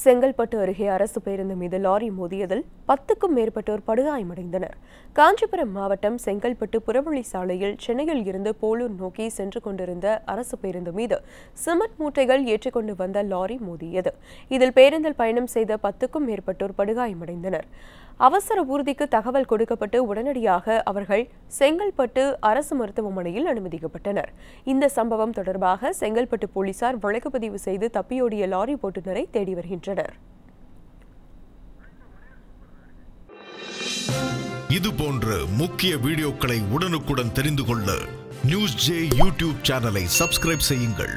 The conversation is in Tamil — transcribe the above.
செங்கல்பட்டு அருகே அரசு பேருந்து மீது லாரி மோதியதில் பத்துக்கும் மேற்பட்டோர் படுகாயமடைந்தனர். காஞ்சிபுரம் மாவட்டம் செங்கல்பட்டு புறவழி சாலையில் சென்னையில் இருந்து போலூர் நோக்கி சென்று கொண்டிருந்த அரசு பேருந்து மீது சிமெண்ட் மூட்டைகள் ஏற்றிக்கொண்டு வந்த லாரி மோதியது. இதில் பேருந்தில் பயணம் செய்த பத்துக்கும் மேற்பட்டோர் படுகாயமடைந்தனர். அவசர ஊர்திக்கு தகவல் கொடுக்கப்பட்டு உடனடியாக அவர்கள் செங்கல்பட்டு அரசு மருத்துவமனையில் அனுமதிக்கப்பட்டனர். இந்த சம்பவம் தொடர்பாக செங்கல்பட்டு போலீசார் வழக்கு பதிவு செய்து தப்பியோடிய லாரி ஓட்டுநரை தேடி வருகின்றனர். இது போன்ற முக்கிய வீடியோக்களை உடனுக்குடன் தெரிந்து கொள்ள நியூஸ் ஜே யூடியூப் சேனலை சப்ஸ்கிரைப் செய்யுங்கள்.